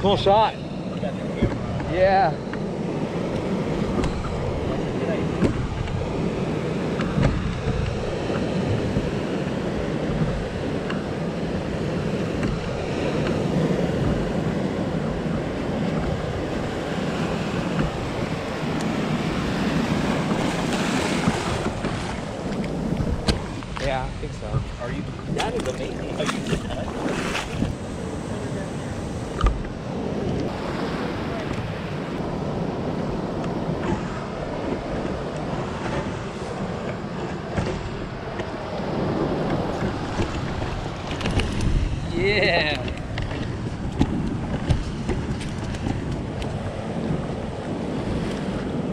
cool shot. Yeah. Yeah, I think so. Are you? That is amazing. Yeah.